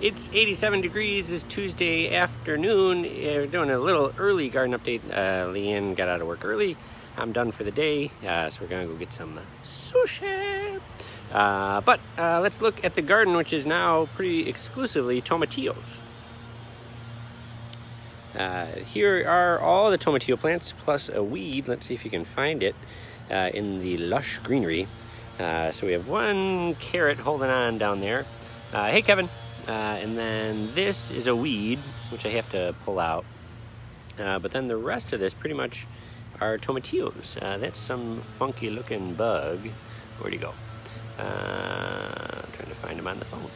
It's 87 degrees this Tuesday afternoon. We're doing a little early garden update. Uh, Leanne got out of work early. I'm done for the day, uh, so we're gonna go get some sushi. Uh, but uh, let's look at the garden, which is now pretty exclusively tomatillos. Uh, here are all the tomatillo plants plus a weed. Let's see if you can find it uh, in the lush greenery. Uh, so we have one carrot holding on down there. Uh, hey, Kevin. Uh, and then this is a weed, which I have to pull out. Uh, but then the rest of this pretty much are tomatillos. that's some funky looking bug. Where'd he go? trying to find him on the phone.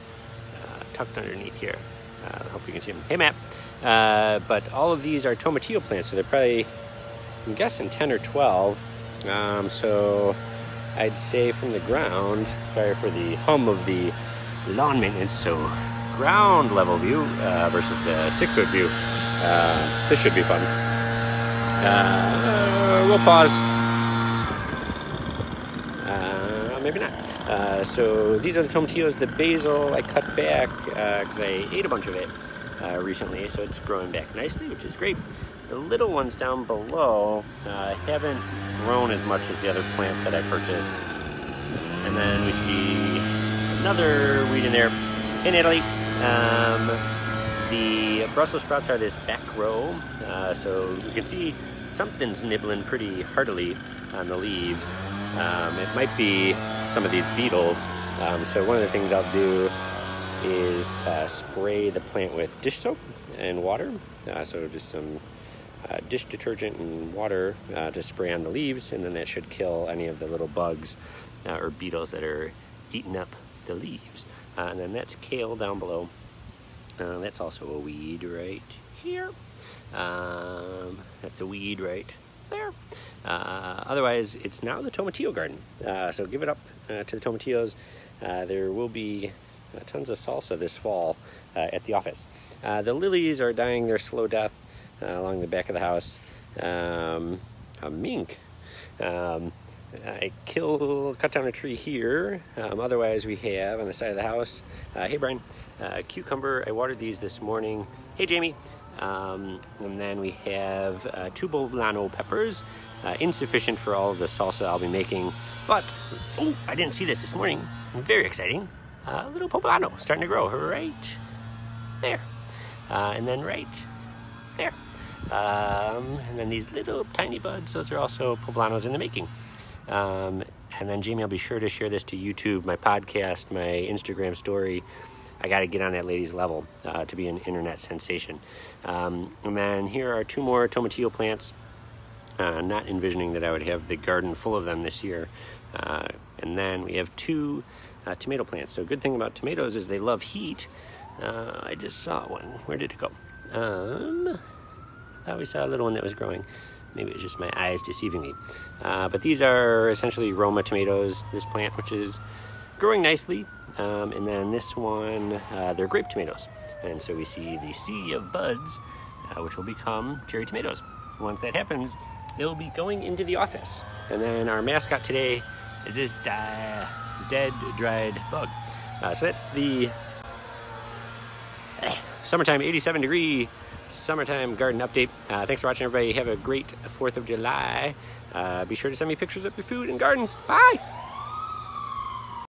tucked underneath here. I hope you can see him. Hey, Matt. Uh, but all of these are tomatillo plants, so they're probably, I'm guessing 10 or 12. Um, so I'd say from the ground, sorry for the hum of the lawn maintenance, so ground level view uh, versus the six foot view. Uh, this should be fun. Uh, we'll pause. Uh, maybe not. Uh, so these are the tomatillos. The basil I cut back because I ate a bunch of it uh, recently, so it's growing back nicely, which is great. The little ones down below uh, haven't grown as much as the other plant that I purchased. And then we see another weed in there. In Italy, um, the Brussels sprouts are this back row, uh, so you can see something's nibbling pretty heartily on the leaves. Um, it might be some of these beetles. Um, so one of the things I'll do is uh, spray the plant with dish soap and water. Uh, so just some uh, dish detergent and water uh, to spray on the leaves, and then that should kill any of the little bugs uh, or beetles that are eating up the leaves. Uh, and then that's kale down below. that's also a weed right here. Um, that's a weed right there. otherwise, it's now the tomatillo garden. so give it up to the tomatillos. there will be uh, tons of salsa this fall uh, at the office. Uh, the lilies are dying their slow death along the back of the house. Um, a mink. Um, I kill, cut down a tree here. Um, otherwise, we have on the side of the house. Uh, hey, Brian. Uh, cucumber. I watered these this morning. Hey, Jamie. Um, and then we have uh, two poblano peppers. insufficient for all of the salsa I'll be making. But, oh, I didn't see this this morning. Very exciting a little poblano starting to grow right there. Uh, and then right there. Um, and then these little tiny buds, those are also poblanos in the making. Um, and then Jamie, I'll be sure to share this to YouTube, my podcast, my Instagram story. I got to get on that lady's level uh, to be an internet sensation. Um, and then here are two more tomatillo plants. Uh, not envisioning that I would have the garden full of them this year. Uh, and then we have two uh, tomato plants. So good thing about tomatoes is they love heat. Uh, I just saw one. Where did it go? Um, I thought we saw a little one that was growing. Maybe it was just my eyes deceiving me. Uh, but these are essentially Roma tomatoes, this plant, which is growing nicely. Um, and then this one, uh, they're grape tomatoes. And so we see the sea of buds, uh, which will become cherry tomatoes. Once that happens, they'll be going into the office. And then our mascot today is this di- dead, dried bug. Uh, so that's the summertime 87 degree summertime garden update. Uh, thanks for watching, everybody. Have a great 4th of July. Uh, be sure to send me pictures of your food and gardens. Bye!